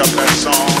up that song.